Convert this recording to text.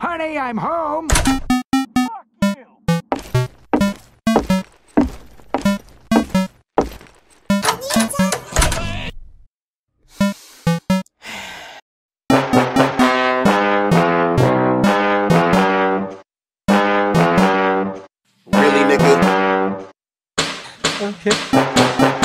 Honey, I'm home. Really, nigga? Okay.